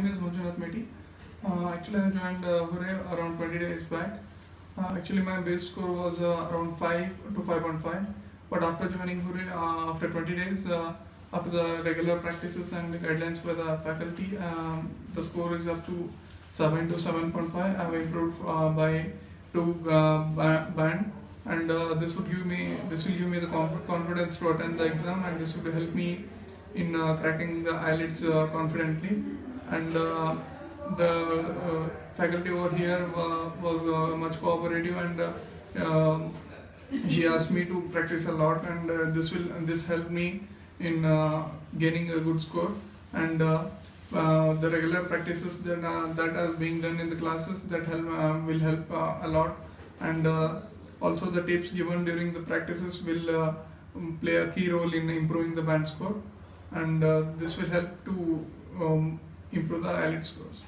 name is Manjunath Meti. Uh, actually, I joined uh, around 20 days back. Uh, actually, my base score was uh, around 5 to 5.5. But after joining Hurray, uh, after 20 days, uh, after the regular practices and the guidelines by the faculty, um, the score is up to 7 to 7.5. I have improved uh, by two uh, band, and uh, this would give me this will give me the confidence to attend the exam, and this would help me in uh, cracking the IELTS uh, confidently. And uh, the uh, faculty over here was uh, much cooperative, and um, she asked me to practice a lot, and this will this helped me in gaining a good score. And uh, the regular practices that uh, that are being done in the classes that help uh, will help a lot, and also the tips given during the practices will um, play a key role in improving the band score, and this will help to um, improve the IELTS scores.